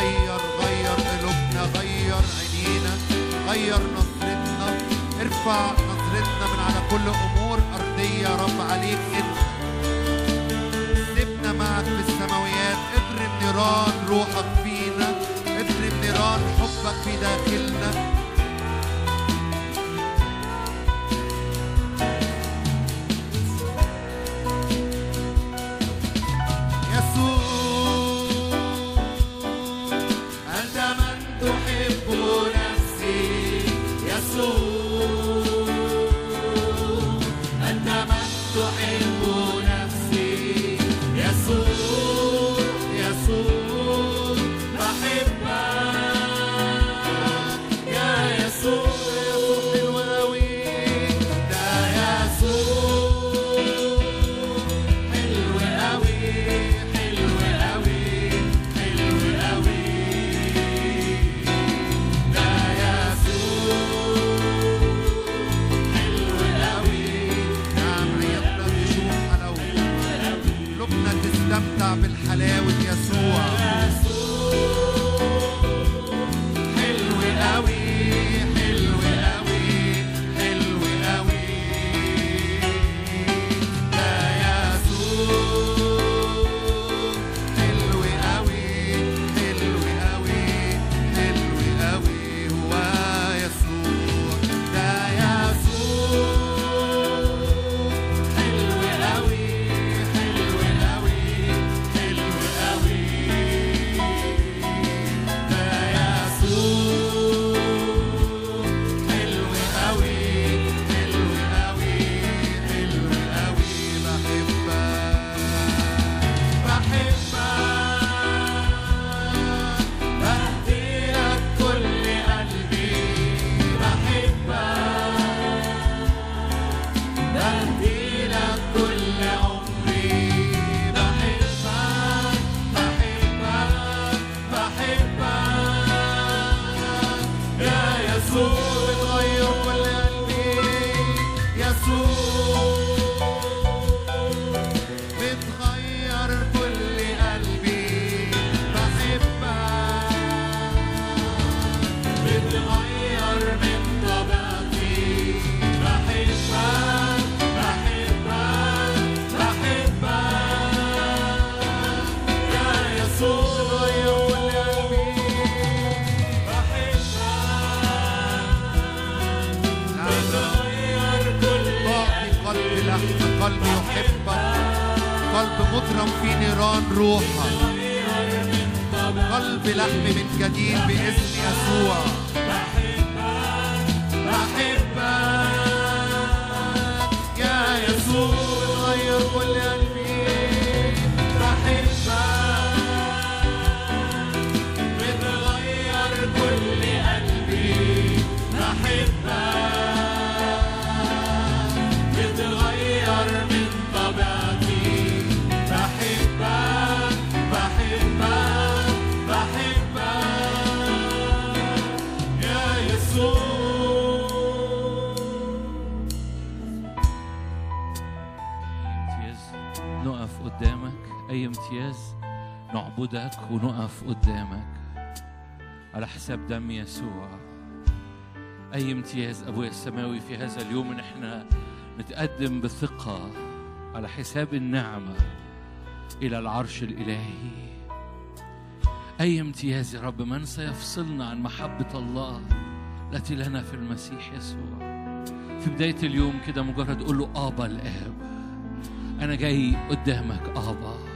غير غير قلوبنا غير عينينا غير نظرتنا. ارفع نظرتنا من على كل أمور أرضية رب عليك. انت سيبنا معك في السماويات اضرب نيران روحك فينا اضرب نيران حبك في داخلنا ونقف قدامك على حساب دم يسوع. أي امتياز أبويا السماوي في هذا اليوم إن إحنا نتقدم بثقة على حساب النعمة إلى العرش الإلهي. أي امتياز يا رب من سيفصلنا عن محبة الله التي لنا في المسيح يسوع؟ في بداية اليوم كده مجرد قول له آبا الآب. أنا جاي قدامك آبا.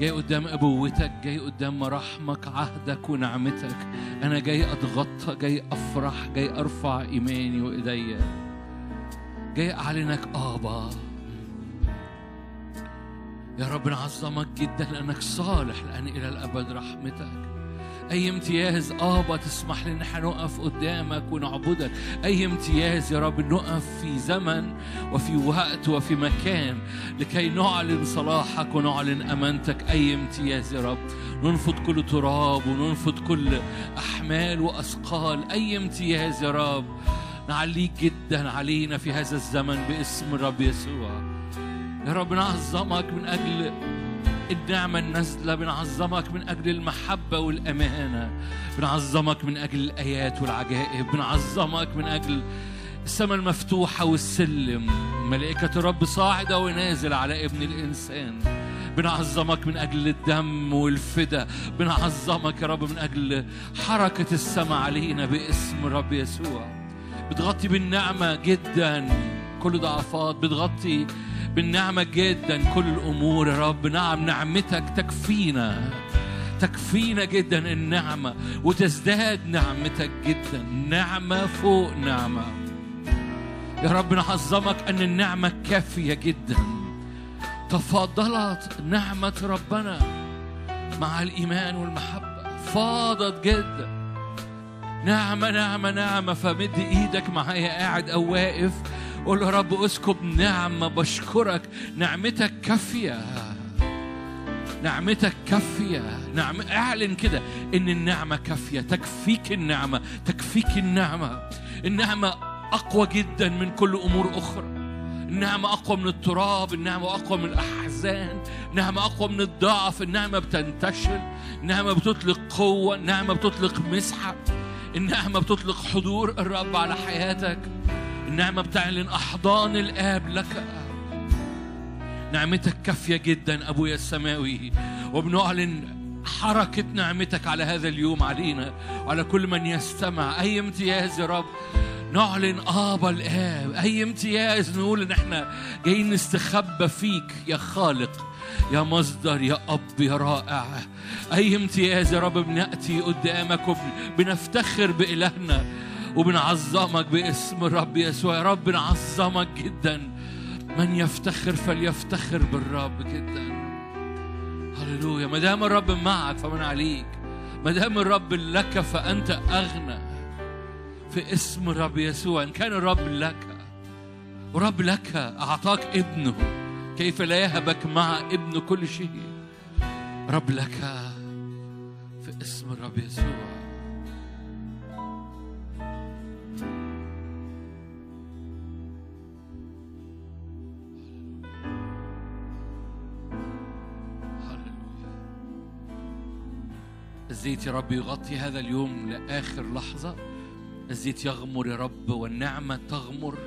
جاي قدام أبوتك جاي قدام مراحمك عهدك ونعمتك. أنا جاي أتغطى جاي أفرح جاي أرفع إيماني وإيديا جاي أعلنك آبا. يا رب نعظمك جدا لأنك صالح لأن إلى الأبد رحمتك. أي امتياز آبا تسمح لنا إحنا نقف قدامك ونعبدك. أي امتياز يا رب نقف في زمن وفي وقت وفي مكان لكي نعلن صلاحك ونعلن أمانتك. أي امتياز يا رب ننفض كل تراب وننفض كل أحمال وأثقال. أي امتياز يا رب نعليك جدا علينا في هذا الزمن باسم الرب يسوع. يا رب نعظمك من أجل النعمة النازلة بنعظمك من أجل المحبة والأمانة بنعظمك من أجل الآيات والعجائب بنعظمك من أجل السماء المفتوحة والسلم ملائكة الرب صاعدة ونازل على ابن الإنسان. بنعظمك من أجل الدم والفدا بنعظمك يا رب من أجل حركة السماء علينا باسم الرب يسوع. بتغطي بالنعمة جدا كل ضعفات بتغطي بالنعمة جدا كل الأمور يا رب. نعم نعمتك تكفينا تكفينا جدا النعمة وتزداد نعمتك جدا. نعمة فوق نعمة. يا رب نعظمك أن النعمة كافية جدا. تفضلت نعمة ربنا مع الإيمان والمحبة. فاضت جدا. نعمة نعمة نعمة. فمد إيدك معايا. قاعد أو واقف. قول له رب اسكب نعمة بشكرك. نعمتك كافية. نعمتك كافية. نعم اعلن كده. إن النعمة كافية. تكفيك النعمة. تكفيك النعمة. النعمة أقوى جدا من كل أمور أخرى. النعمة أقوى من التراب. النعمة أقوى من الأحزان. النعمة أقوى من الضعف. النعمة بتنتشر. النعمة بتطلق قوة. النعمة بتطلق مسحة. النعمة بتطلق حضور الرب على حياتك. النعمة بتعلن أحضان الآب لك. نعمتك كافية جدا أبويا السماوي وبنعلن حركة نعمتك على هذا اليوم علينا وعلى كل من يستمع. أي امتياز يا رب؟ نعلن آبا الآب. أي امتياز نقول إن إحنا جايين نستخبى فيك يا خالق يا مصدر يا أب يا رائع. أي امتياز يا رب؟ بنأتي قدامك وبنفتخر بإلهنا. وبنعظمك باسم الرب يسوع. يا رب نعظمك جدا. من يفتخر فليفتخر بالرب جدا. هللويا. ما دام الرب معك فمن عليك. ما دام الرب لك فأنت أغنى. في اسم الرب يسوع. إن كان الرب لك. ورب لك أعطاك ابنه. كيف لا يهبك مع ابن كل شيء. رب لك. في اسم الرب يسوع. الزيت يا رب يغطي هذا اليوم لآخر لحظة. الزيت يغمر يا رب والنعمة تغمر.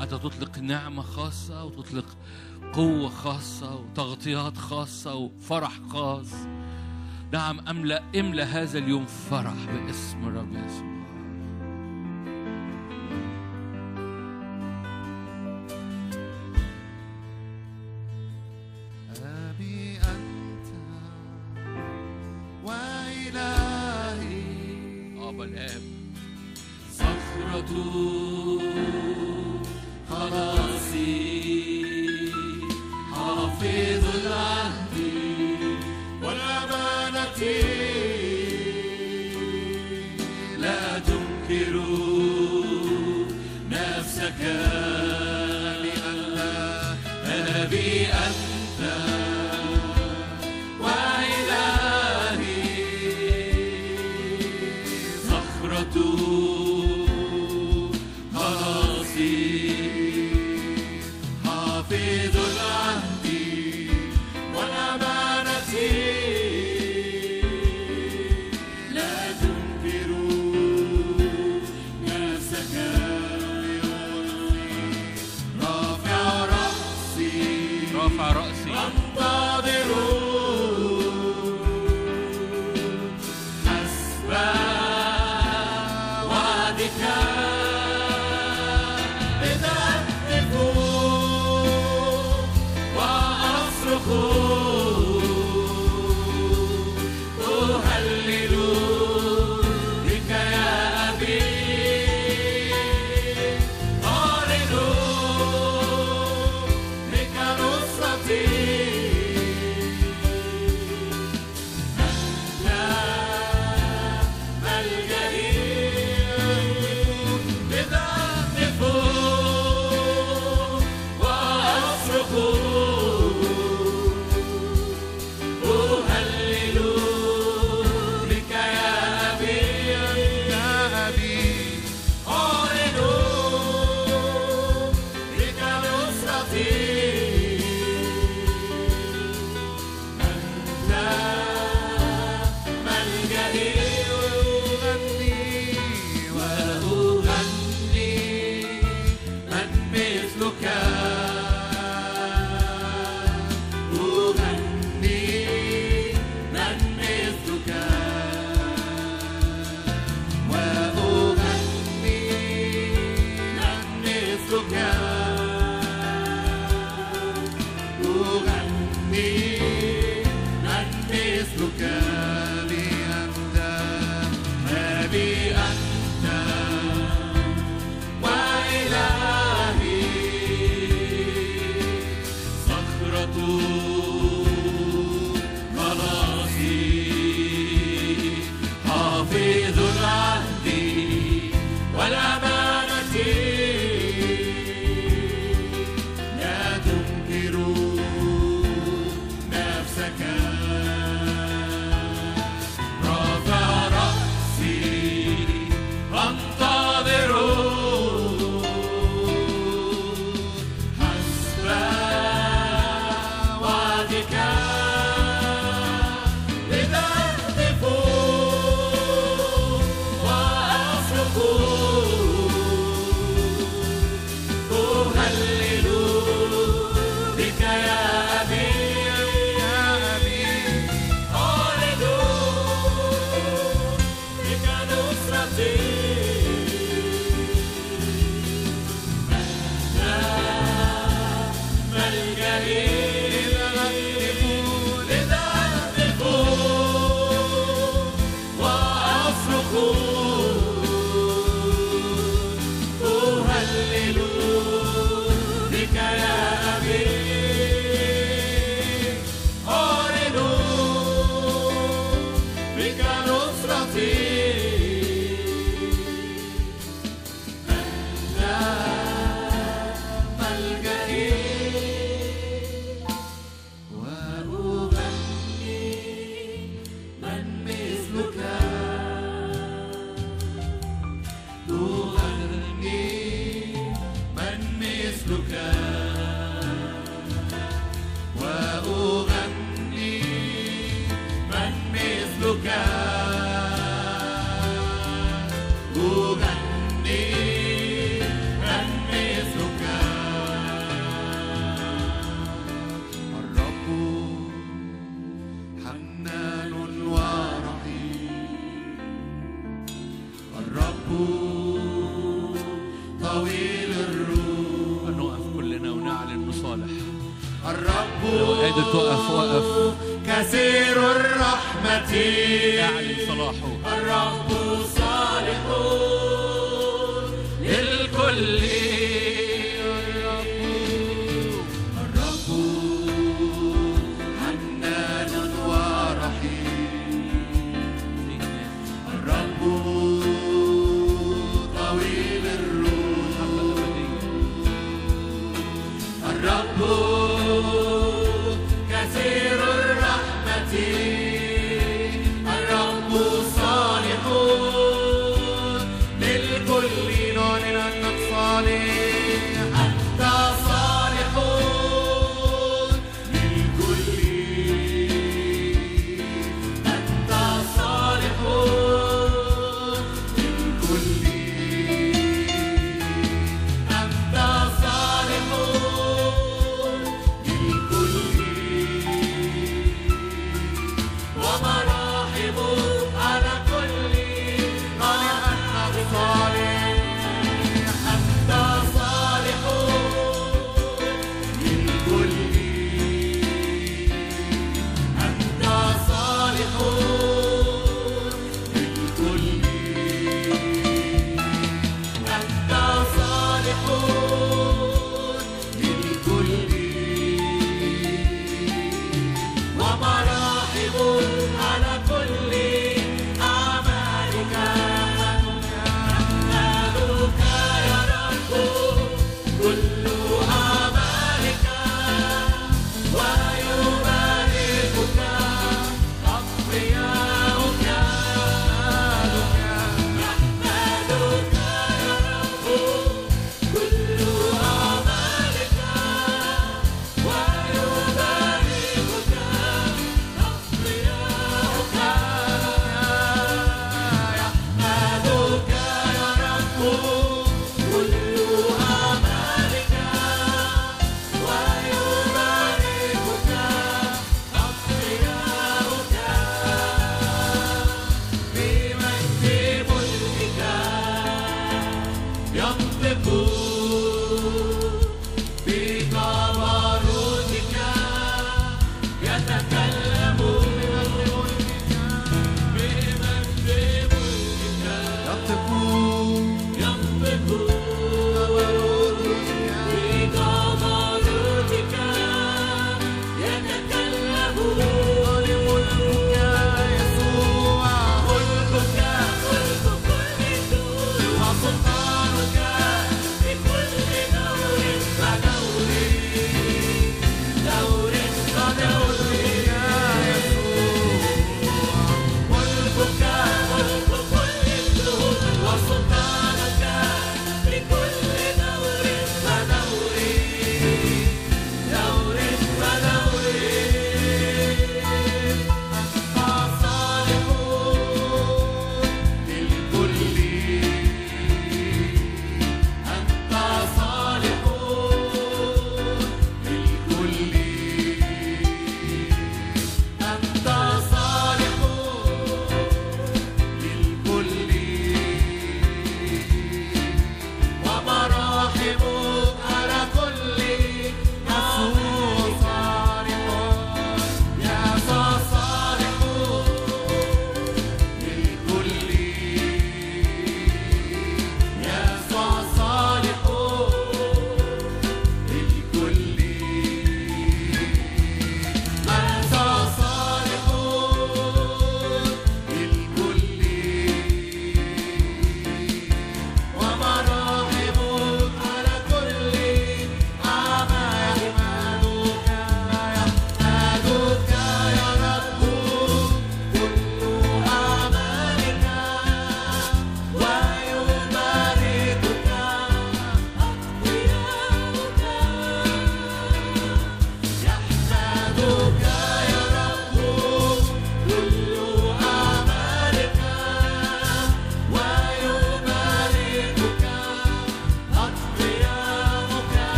أنت تطلق نعمة خاصة وتطلق قوة خاصة وتغطيات خاصة وفرح خاص. نعم أملأ املأ هذا اليوم فرح باسم الرب يسوع؟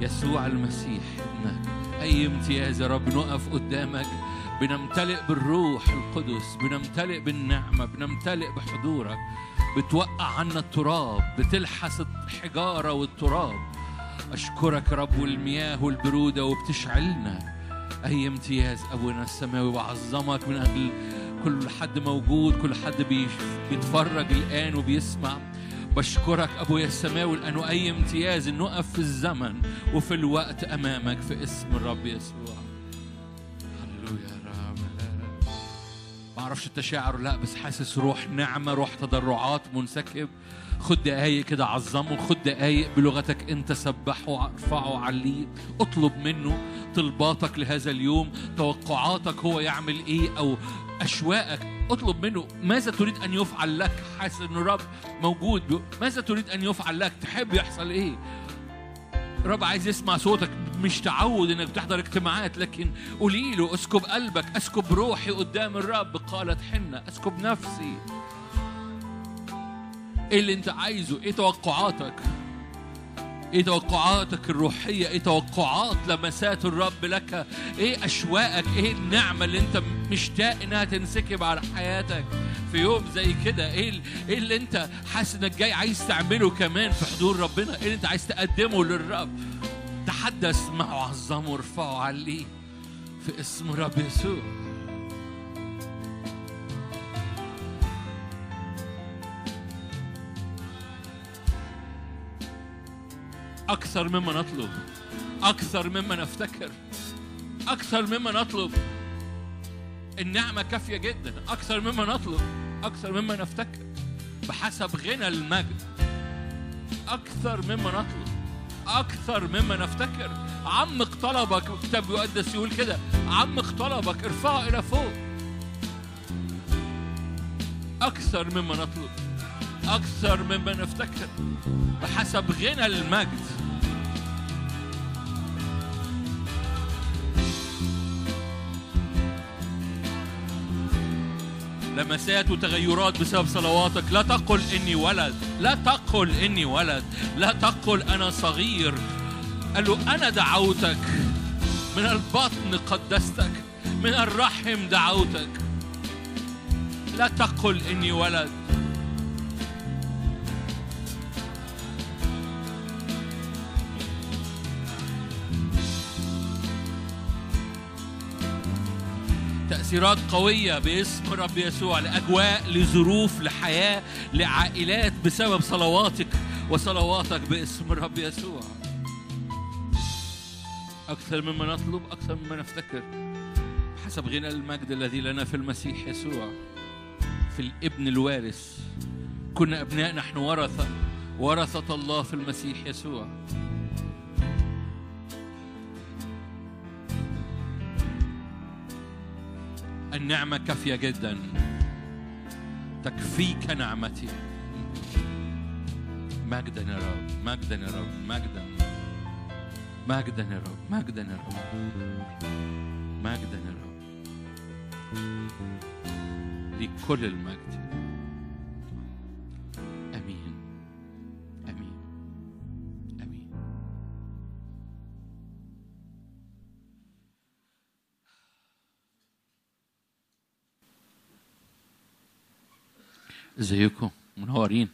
يسوع المسيح ابنك. أي امتياز يا رب نقف قدامك. بنمتلئ بالروح القدس بنمتلئ بالنعمة بنمتلئ بحضورك. بتوقع عنا التراب بتلحس الحجارة والتراب. أشكرك رب والمياه والبرودة وبتشعلنا. أي امتياز أبونا السماوي وأعظمك من أجل كل حد موجود كل حد بيتفرج الآن وبيسمع. بشكرك أبويا السماوي لأنه أي امتياز إن نقف في الزمن وفي الوقت أمامك في اسم الرب يسوع. هللويا يا رب. ما أعرفش أنت شاعر ولا لأ بس حاسس روح نعمة روح تضرعات منسكب. خد دقايق كده عظمه خد دقايق بلغتك أنت سبحه ارفعه عليه. اطلب منه طلباتك لهذا اليوم توقعاتك هو يعمل إيه أو أشواقك اطلب منه. ماذا تريد أن يفعل لك؟ حاسس إن الرب موجود. ماذا تريد أن يفعل لك؟ تحب يحصل إيه؟ الرب عايز يسمع صوتك. مش تعود إنك بتحضر اجتماعات لكن قولي له اسكب قلبك اسكب روحي قدام الرب. قالت حنة اسكب نفسي. إيه اللي أنت عايزه؟ إيه توقعاتك؟ إيه توقعاتك الروحية؟ إيه توقعات لمسات الرب لك؟ إيه أشواقك؟ إيه النعمة اللي أنت مشتاق إنها تنسكب على حياتك في يوم زي كده؟ إيه إيه اللي أنت حاسس إنك جاي عايز تعمله كمان في حضور ربنا؟ إيه اللي أنت عايز تقدمه للرب؟ تحدث معه عظمه وارفعه عليه في اسم رب يسوع. أكثر مما نطلب أكثر مما نفتكر أكثر مما نطلب النعمة كافية جدا أكثر مما نطلب أكثر مما نفتكر بحسب غنى المجد. أكثر مما نطلب أكثر مما نفتكر عمق طلبك الكتاب المقدس يقول كده عمق طلبك ارفعه إلى فوق. أكثر مما نطلب أكثر مما نفتكر بحسب غنى المجد. لمسات وتغيرات بسبب صلواتك. لا تقل إني ولد. لا تقل إني ولد. لا تقل أنا صغير. قال له أنا دعوتك. من البطن قدستك. من الرحم دعوتك. لا تقل إني ولد. تأثيرات قوية باسم رب يسوع لأجواء لظروف لحياة لعائلات بسبب صلواتك وصلواتك باسم رب يسوع. أكثر مما نطلب أكثر مما نفتكر حسب غنى المجد الذي لنا في المسيح يسوع في الابن الوارث. كنا أبناء نحن ورثة ورثة الله في المسيح يسوع. النعمة كافية جدا. تكفيك نعمتي. مجدا يا رب مجدا يا رب مجدا. مجدا يا رب مجدا يا رب. مجدا يا رب. ليك كل المجد. ازيكم؟ منورين.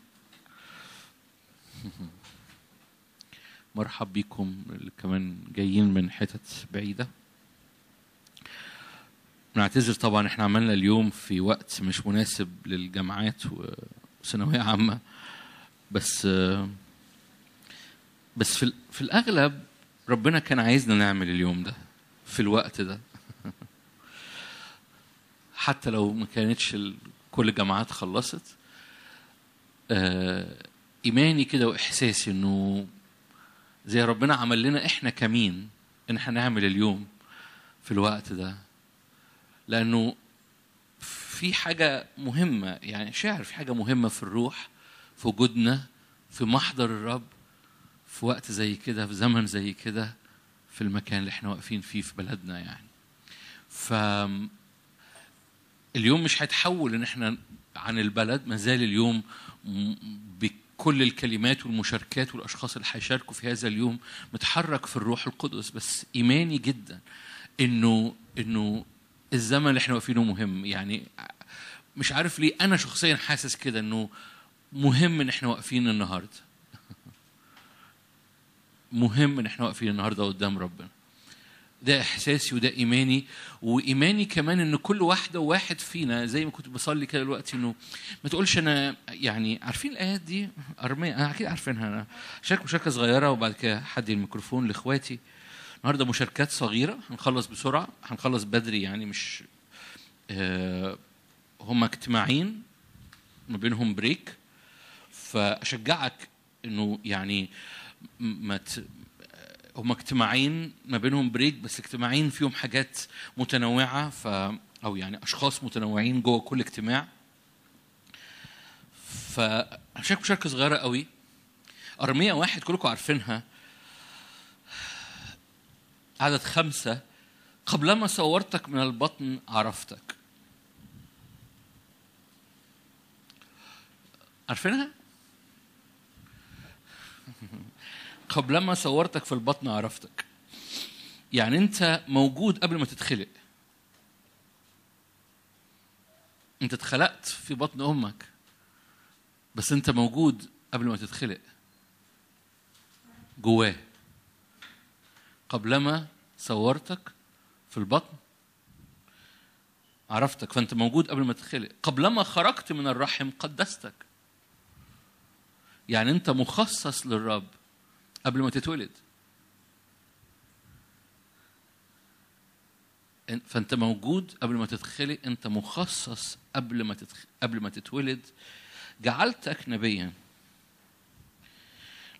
مرحب بيكم اللي كمان جايين من حتت بعيدة. نعتذر طبعا إحنا عملنا اليوم في وقت مش مناسب للجامعات وثانوية عامة. بس بس في, في الأغلب ربنا كان عايزنا نعمل اليوم ده في الوقت ده. حتى لو ما كانتش كل الجامعات خلصت. آه، إيماني كده وإحساسي إنه زي ربنا عمل لنا إحنا كمين إن إحنا نعمل اليوم في الوقت ده. لأنه في حاجة مهمة يعني شاعر في حاجة مهمة في الروح في وجودنا في محضر الرب في وقت زي كده في زمن زي كده في المكان اللي إحنا واقفين فيه في بلدنا يعني. ف اليوم مش هيتحول إن إحنا عن البلد ما زال اليوم بكل الكلمات والمشاركات والأشخاص اللي هيشاركوا في هذا اليوم متحرك في الروح القدس. بس إيماني جدا إنه إنه الزمن اللي إحنا واقفينه مهم. يعني مش عارف ليه أنا شخصيا حاسس كده إنه مهم إن إحنا واقفين النهارده. مهم إن إحنا واقفين النهارده قدام ربنا. ده إحساسي وده إيماني. وإيماني كمان إن كل واحدة وواحد فينا زي ما كنت بصلي كده دلوقتي إنه ما تقولش أنا يعني عارفين الآيات دي؟ أرمية. أنا أكيد عارفينها. أنا شارك مشاركة صغيرة وبعد كده حدي الميكروفون لإخواتي. النهارده مشاركات صغيرة. هنخلص بسرعة. هنخلص بدري يعني مش آه هم اجتماعين ما بينهم بريك فأشجعك إنه يعني ما. هم اجتماعين ما بينهم بريك بس اجتماعين فيهم حاجات متنوعة ف أو يعني أشخاص متنوعين جوه كل اجتماع. فهشارك مشاركة صغيرة قوي. أرمية واحد كلكم عارفينها. عدد خمسة. قبلما صورتك من البطن عرفتك. عارفينها؟ قبلما صورتك في البطن عرفتك. يعني انت موجود قبل ما تتخلق. انت اتخلقت في بطن أمك بس انت موجود قبل ما تتخلق. جواه. قبلما صورتك في البطن عرفتك فانت موجود قبل ما تتخلق. قبلما خرجت من الرحم قدستك. يعني انت مخصص للرب. قبل ما تتولد. فأنت موجود قبل ما تتخلق أنت مخصص قبل ما. قبل ما تتولد. جعلتك نبيا.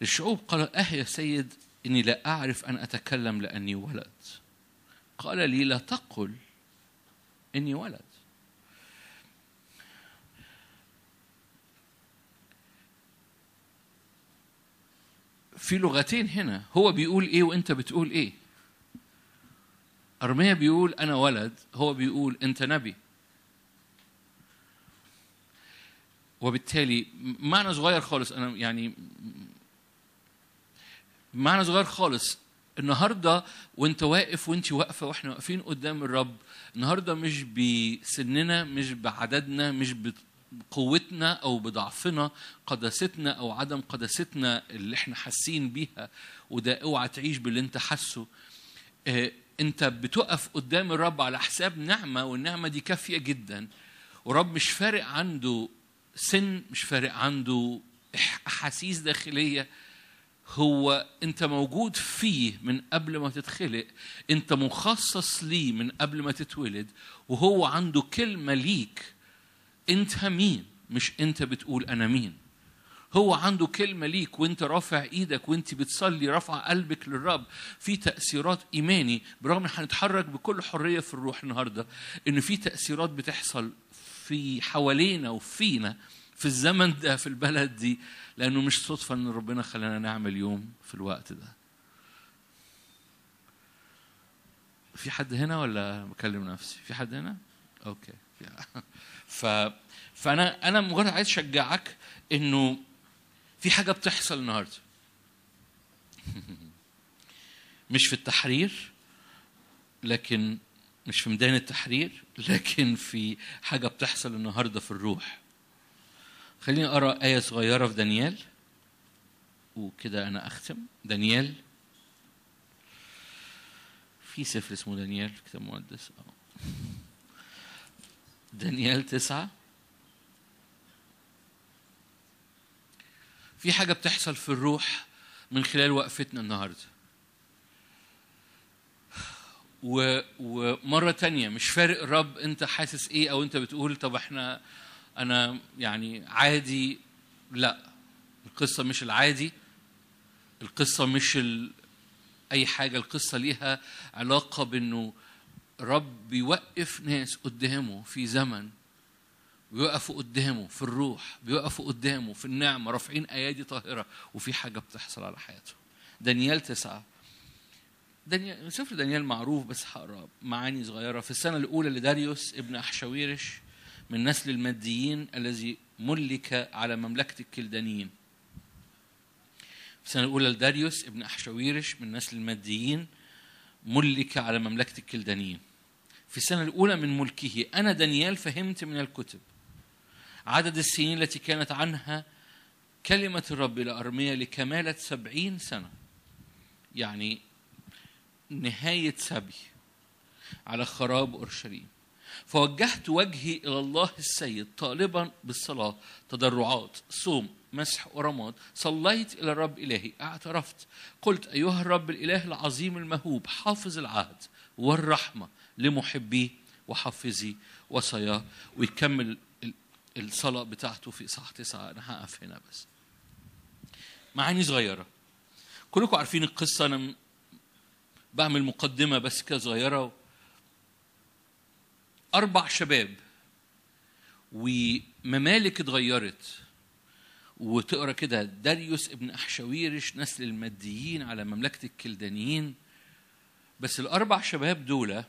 للشعوب قال أه يا سيد إني لا أعرف أن أتكلم لأني ولد. قال لي لا تقل إني ولد. في لغتين هنا. هو بيقول إيه وإنت بتقول إيه. ارميا بيقول أنا ولد هو بيقول أنت نبي. وبالتالي معنى صغير خالص أنا يعني معنى صغير خالص. النهارده وإنت واقف وانت واقفة وإحنا واقفين قدام الرب النهارده مش بسننا مش بعددنا مش بقوتنا أو بضعفنا قداستنا أو عدم قداستنا اللي إحنا حاسين بيها وده أوعى تعيش باللي أنت حاسه. آه، أنت بتقف قدام الرب على حساب نعمة والنعمة دي كافية جدا. ورب مش فارق عنده سن مش فارق عنده أحاسيس داخلية. هو أنت موجود فيه من قبل ما تتخلق. أنت مخصص ليه من قبل ما تتولد. وهو عنده كلمة ليك. انت مين؟ مش انت بتقول أنا مين. هو عنده كلمة ليك وانت رافع إيدك وانت بتصلي رافع قلبك للرب في تأثيرات إيماني برغم إن هنتحرك بكل حرية في الروح النهاردة إن في تأثيرات بتحصل في حوالينا وفينا في الزمن ده في البلد دي لأنه مش صدفة إن ربنا خلانا نعمل يوم في الوقت ده. في حد هنا ولا بكلم نفسي؟ في حد هنا؟ أوكي. ف فأنا أنا مجرد عايز أشجعك إنه في حاجة بتحصل النهارده. مش في التحرير لكن مش في ميدان التحرير لكن في حاجة بتحصل النهارده في الروح. خليني أقرأ آية صغيرة في دانيال وكده أنا أختم. دانيال. في سفر اسمه دانيال في كتاب مقدس. آه. دانيال تسعة. في حاجة بتحصل في الروح من خلال وقفتنا النهاردة. و... ومرة تانية مش فارق الرب انت حاسس إيه أو انت بتقول طب إحنا أنا يعني عادي. لا القصة مش العادي. القصة مش ال... أي حاجة القصة ليها علاقة بإنه رب بيوقف ناس قدامه في زمن بيوقفوا قدامه في الروح بيوقفوا قدامه في النعمة رافعين أيادي طاهرة وفي حاجة بتحصل على حياته دانيال تسعة. دانيال سفر دانيال معروف بس هقرا معاني صغيرة. في السنة الأولى لداريوس ابن أحشاويرش من نسل الماديين الذي ملك على مملكة الكلدانيين. في السنة الأولى لداريوس ابن أحشاويرش من نسل الماديين ملك على مملكة الكلدانيين. في السنة الأولى من ملكه. أنا دانيال فهمت من الكتب. عدد السنين التي كانت عنها كلمة الرب إلى أرميا لكمالة سبعين سنة. يعني نهاية سبي على خراب أورشليم. فوجهت وجهي إلى الله السيد طالبا بالصلاة. تضرعات صوم مسح ورماد صليت إلى الرب إلهي. اعترفت. قلت أيها الرب الإله العظيم المهوب حافظ العهد والرحمة. لمحبيه وحافظي وصاياه ويكمل ال- الصلاة بتاعته في إصحاح تسعة. أنا هقف هنا بس. معاني صغيرة. كلكم عارفين القصة. أنا بعمل مقدمة بس كده صغيرة. أربع شباب وممالك اتغيرت. وتقرأ كده. داريوس ابن أحشاويرش نسل الماديين على مملكة الكلدانيين. بس الأربع شباب دول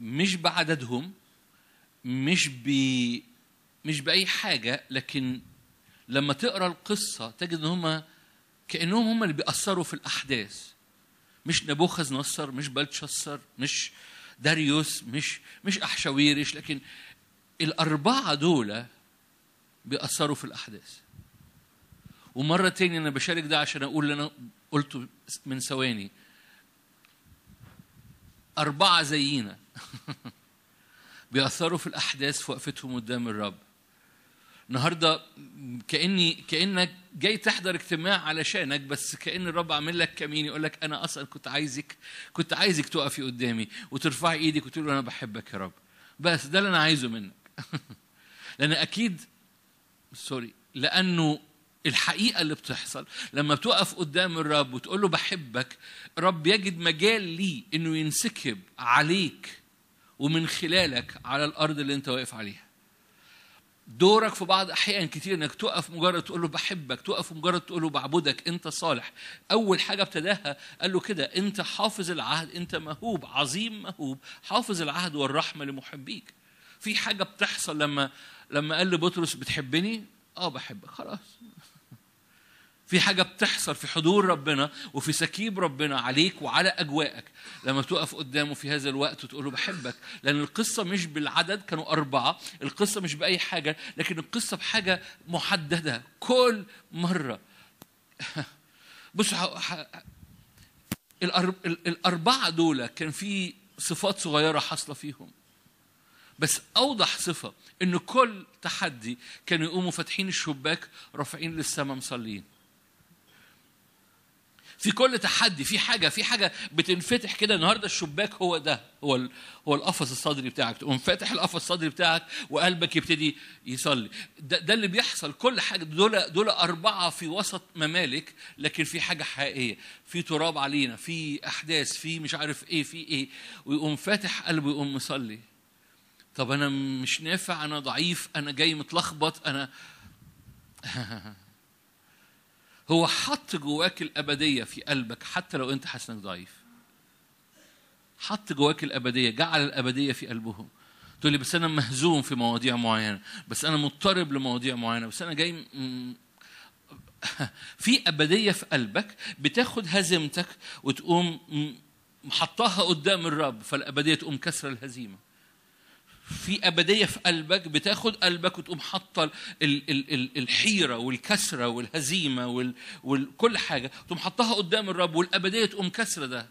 مش بعددهم مش ب مش بأي حاجة لكن لما تقرأ القصة تجد إن هم كأنهم هم اللي بيأثروا في الأحداث. مش نبوخذ نصر مش بلتشسر مش داريوس مش مش أحشاويرش لكن الأربعة دول بيأثروا في الأحداث. ومرة تاني أنا بشارك ده عشان أقول اللي أنا قلته من ثواني. أربعة زينا. بيأثروا في الأحداث في وقفتهم قدام الرب. النهارده كاني كأنك جاي تحضر اجتماع علشانك بس كأن الرب عامل لك كمين يقول لك أنا أصلا كنت عايزك كنت عايزك تقفي قدامي وترفعي إيدك وتقول أنا بحبك يا رب. بس ده اللي أنا عايزه منك. لأن أكيد سوري لأنه الحقيقة اللي بتحصل. لما بتقف قدام الرب وتقول له بحبك الرب يجد مجال ليه إنه ينسكب عليك ومن خلالك على الأرض اللي أنت واقف عليها. دورك في بعض أحيان كتير إنك تقف مجرد تقول له بحبك تقف مجرد تقول له بعبدك أنت صالح. أول حاجة ابتداها قال له كده أنت حافظ العهد أنت مهوب عظيم مهوب حافظ العهد والرحمة لمحبيك. في حاجة بتحصل لما لما قال لبطرس بتحبني؟ آه بحبك. خلاص. في حاجة بتحصل في حضور ربنا وفي سكيب ربنا عليك وعلى أجواءك. لما تقف قدامه في هذا الوقت وتقول له بحبك لأن القصة مش بالعدد كانوا أربعة القصة مش بأي حاجة لكن القصة بحاجة محددة كل مرة. بص الأربعة دول كان في صفات صغيرة حاصلة فيهم. بس أوضح صفة إن كل تحدي كانوا يقوموا فاتحين الشباك رافعين للسماء مصلين في كل تحدي في حاجة في حاجة بتنفتح كده النهارده الشباك هو ده هو هو القفص الصدري بتاعك. تقوم فاتح القفص الصدري بتاعك وقلبك يبتدي يصلي. ده, ده اللي بيحصل كل حاجة. دول دول أربعة في وسط ممالك لكن في حاجة حقيقية. في تراب علينا في أحداث في مش عارف إيه في إيه. ويقوم فاتح قلبه ويقوم مصلي. طب أنا مش نافع أنا ضعيف أنا جاي متلخبط أنا هو حط جواك الأبدية في قلبك حتى لو أنت حاسس انك ضعيف. حط جواك الأبدية جعل الأبدية في قلبهم. تقول لي بس أنا مهزوم في مواضيع معينة بس أنا مضطرب لمواضيع معينة بس أنا جاي م- في أبدية في قلبك بتاخد هزيمتك وتقوم محطاها قدام الرب فالأبدية تقوم كسر الهزيمة. في أبدية في قلبك بتاخد قلبك وتقوم حاطة ال- ال- ال- الحيرة والكسرة والهزيمة وال- وكل حاجة تقوم حطها قدام الرب والأبدية تقوم كسرة ده.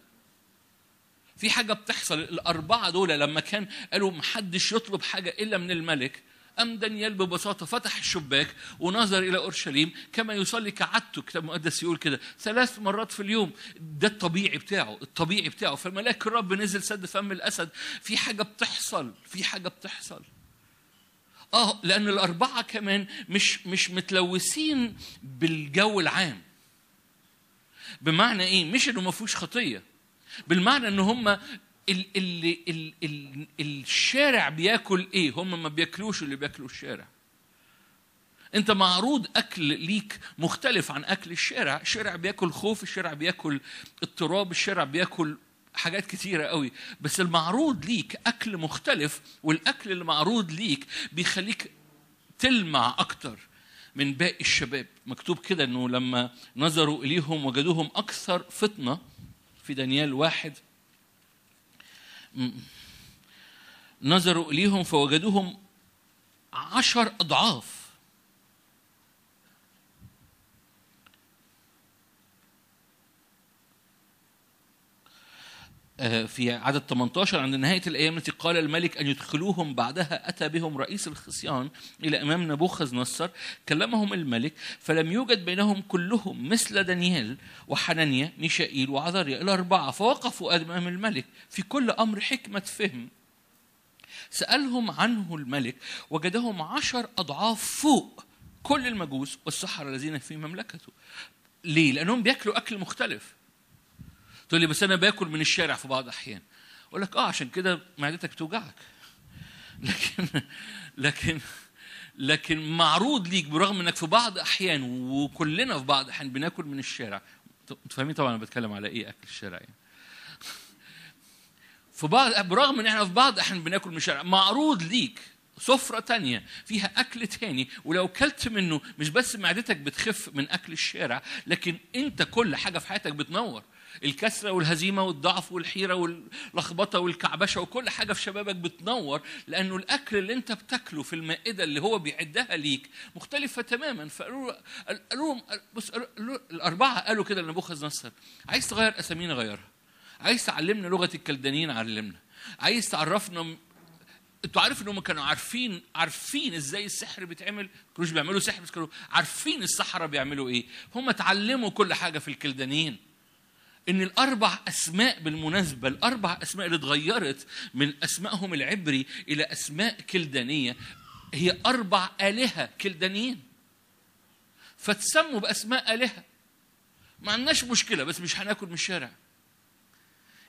في حاجة بتحصل الأربعة دول لما كان قالوا محدش يطلب حاجة إلا من الملك أم دانيال ببساطة فتح الشباك ونظر إلى أورشليم كما يصلي كعادته الكتاب المقدس يقول كده ثلاث مرات في اليوم. ده الطبيعي بتاعه الطبيعي بتاعه. فملاك الرب نزل سد فم الأسد. في حاجة بتحصل في حاجة بتحصل. آه لأن الأربعة كمان مش مش متلوثين بالجو العام. بمعنى إيه؟ مش إنه ما فيهوش خطية. بالمعنى إن هم ال ال ال ال الشارع بياكل إيه؟ هم ما بياكلوش اللي بياكلوا الشارع. أنت معروض أكل ليك مختلف عن أكل الشارع. الشارع بياكل خوف الشارع بياكل اضطراب الشارع بياكل حاجات كتيرة قوي. بس المعروض ليك أكل مختلف والأكل اللي معروض ليك بيخليك تلمع أكتر من باقي الشباب. مكتوب كده أنه لما نظروا إليهم وجدوهم أكثر فطنة في دانيال واحد نظروا إليهم فوجدوهم عشر أضعاف آه، في عدد 18 عند نهاية الأيام التي قال الملك أن يدخلوهم بعدها أتى بهم رئيس الخصيان إلى أمام نبوخذ نصر كلمهم الملك فلم يوجد بينهم كلهم مثل دانيال وحنانيا ميشائيل وعذريا الأربعة فوقفوا أمام الملك في كل أمر حكمة فهم. سألهم عنه الملك وجدهم عشر أضعاف فوق كل المجوس والسحرة الذين في مملكته. ليه؟ لأنهم بياكلوا أكل مختلف. تقول لي بس أنا باكل من الشارع في بعض الأحيان. أقول لك آه عشان كده معدتك توجعك. لكن لكن لكن معروض ليك برغم إنك في بعض أحيان وكلنا في بعض أحيان بناكل من الشارع. أنتوا فاهمين طبعا أنا بتكلم على إيه أكل الشارع يعني. في بعض برغم إن إحنا في بعض أحيان بناكل من الشارع معروض ليك. سفرة تانية فيها أكل تاني ولو كلت منه مش بس معدتك بتخف من أكل الشارع لكن أنت كل حاجة في حياتك بتنور. الكسرة والهزيمة والضعف والحيرة واللخبطة والكعبشة وكل حاجة في شبابك بتنور لأنه الأكل اللي أنت بتاكله في المائدة اللي هو بيعدها ليك مختلفة تماما. فقالوا قالوا بص قالوا الأربعة قالوا كده لنبوخذ نصر عايز تغير أسامينا غيرها عايز تعلمنا لغة الكلدانيين علمنا عايز تعرفنا أنتوا عارف انهم كانوا عارفين عارفين إزاي السحر بيتعمل؟ كانوش بيعملوا سحر بس كانوا عارفين السحرة بيعملوا إيه. هم اتعلموا كل حاجة في الكلدانيين. إن الأربع أسماء بالمناسبة الأربع أسماء اللي اتغيرت من أسمائهم العبري إلى أسماء كلدانية هي أربع آلهة كلدانيين. فتسموا بأسماء آلهة. ما عندناش مشكلة بس مش هناكل من الشارع.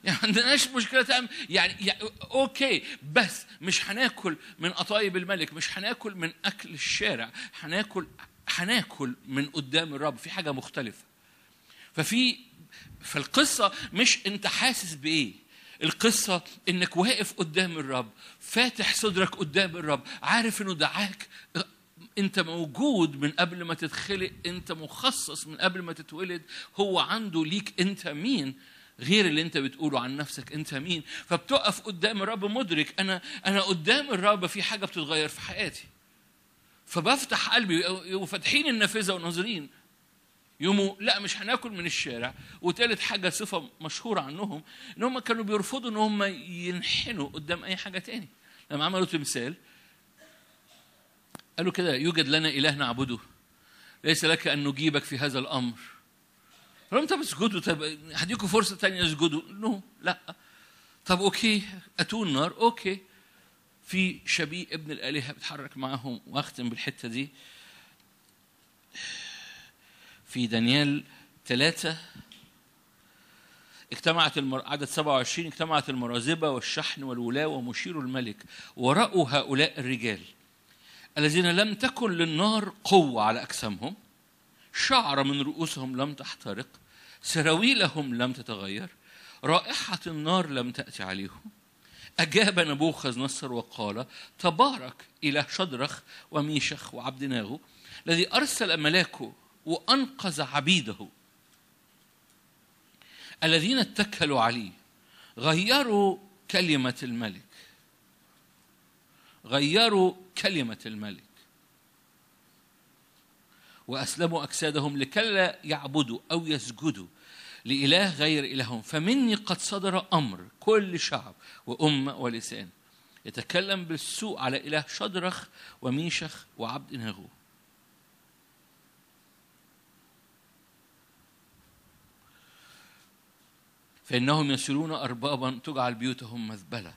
يعني ما عندناش مشكلة تعمل يعني, يعني أوكي بس مش هناكل من قطايب الملك مش هناكل من أكل الشارع هناكل هناكل من قدام الرب. في حاجة مختلفة. ففي فالقصة مش أنت حاسس بإيه. القصة إنك واقف قدام الرب فاتح صدرك قدام الرب عارف إنه دعاك أنت موجود من قبل ما تتخلق أنت مخصص من قبل ما تتولد هو عنده ليك أنت مين؟ غير اللي انت بتقوله عن نفسك انت مين؟ فبتقف قدام الرب مدرك أنا أنا قدام الرب في حاجة بتتغير في حياتي. فبفتح قلبي وفاتحين النافذة وناظرين. يوموا لا مش هناكل من الشارع. وتالت حاجة صفة مشهورة عنهم إن هم كانوا بيرفضوا إن هم ينحنوا قدام أي حاجة تاني. لما عملوا تمثال قالوا كده يوجد لنا إله نعبده ليس لك أن نجيبك في هذا الأمر. قالوا طب اسجدوا طب هديكم فرصة تانية اسجدوا. no لا. طب okay أتوا النار. okay. في شبيه ابن الآلهة بيتحرك معاهم وأختم بالحتة دي. في دانيال ثلاثة. اجتمعت المر... عدد 27 اجتمعت المرازبة والشحن والولاة ومشير الملك. ورأوا هؤلاء الرجال الذين لم تكن للنار قوة على أجسامهم شعر من رؤوسهم لم تحترق سراويلهم لم تتغير رائحة النار لم تأتي عليهم. أجاب نبوخذ نصر وقال تبارك إله شدرخ وميشخ وعبد ناغو الذي أرسل ملاكه وأنقذ عبيده. الذين اتكلوا عليه غيروا كلمة الملك. غيروا كلمة الملك. وأسلموا أجسادهم لكلا يعبدوا أو يسجدوا لإله غير إلههم. فمني قد صدر أمر كل شعب وأمة ولسان يتكلم بالسوء على إله شدرخ وميشخ وعبد ناغو فإنهم يسيرون أربابا تجعل بيوتهم مذبلة.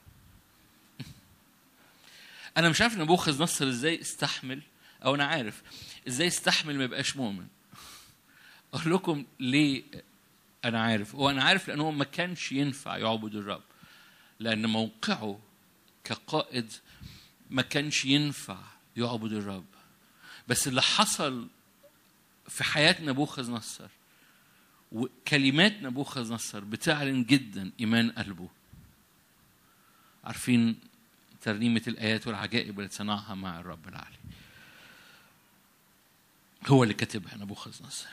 أنا مش عارف نبوخذ نصر إزاي استحمل أو أنا عارف إزاي استحمل ما يبقاش مؤمن. أقول لكم ليه أنا عارف. هو أنا عارف لأنه ما كانش ينفع يعبد الرب لأن موقعه كقائد ما كانش ينفع يعبد الرب. بس اللي حصل في حياة نبوخذ نصر وكلمات نبوخذ نصر بتعلن جدا إيمان قلبه. عارفين ترنيمة الآيات والعجائب اللي صنعها مع الرب العلي هو اللي كاتبها نبوخذ نصر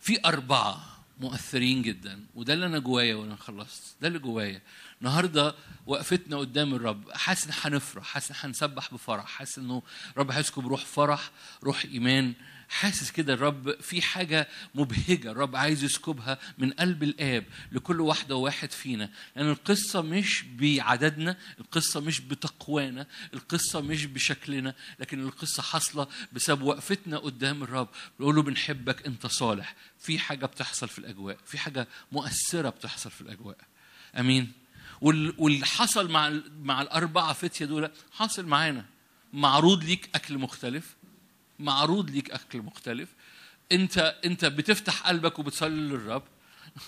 في أربعة مؤثرين جدا وده اللي أنا جوايا وأنا خلصت. ده اللي جوايا. النهارده وقفتنا قدام الرب. حاسس إن هنفرح حاسس إن هنسبح بفرح حاسس إنه الرب هيسكب بروح فرح روح إيمان. حاسس كده الرب في حاجة مبهجة الرب عايز يسكبها من قلب الآب لكل واحدة وواحد فينا. لأن القصة مش بعددنا القصة مش بتقوانا القصة مش بشكلنا لكن القصة حاصلة بسبب وقفتنا قدام الرب. بنقول له بنحبك أنت صالح. في حاجة بتحصل في الأجواء في حاجة مؤثرة بتحصل في الأجواء. أمين. وال- واللي حصل مع مع الأربعة فتية دول حاصل معانا. معروض ليك أكل مختلف. معروض ليك أكل مختلف. انت انت بتفتح قلبك وبتصلي للرب.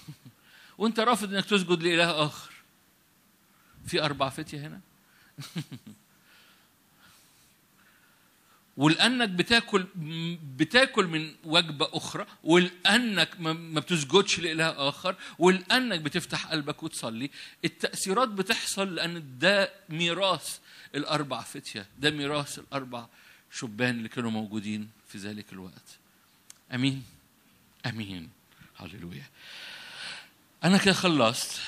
وانت رافض إنك تسجد لإله آخر. في أربع فتية هنا. ولأنك بتاكل بتاكل من وجبة أخرى ولأنك ما بتسجدش لإله آخر ولأنك بتفتح قلبك وتصلي التأثيرات بتحصل لأن ده ميراث الأربع فتية. ده ميراث الأربع شبان اللي كانوا موجودين في ذلك الوقت. آمين. آمين. هللويا. أنا كده خلصت